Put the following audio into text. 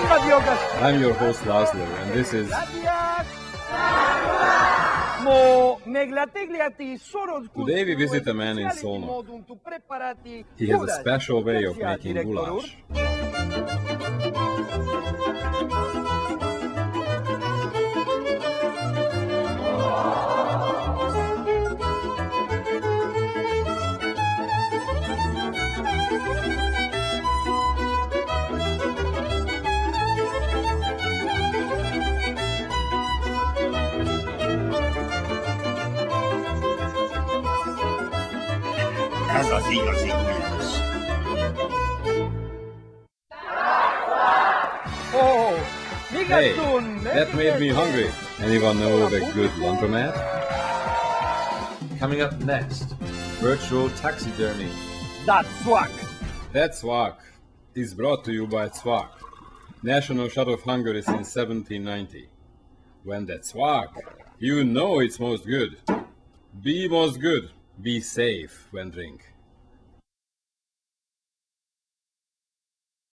I'm your host Laszlo, and this is Today we visit a man in Solno. He has a special way of making goulash. Hey, that made me hungry. Anyone know of a good laundromat? Coming up next, virtual taxidermy. That's Zwack. That Zwack is brought to you by Zwack, National Shot of Hungary since 1790. When that Zwack, you know it's most good. Be most good. Be safe when drink.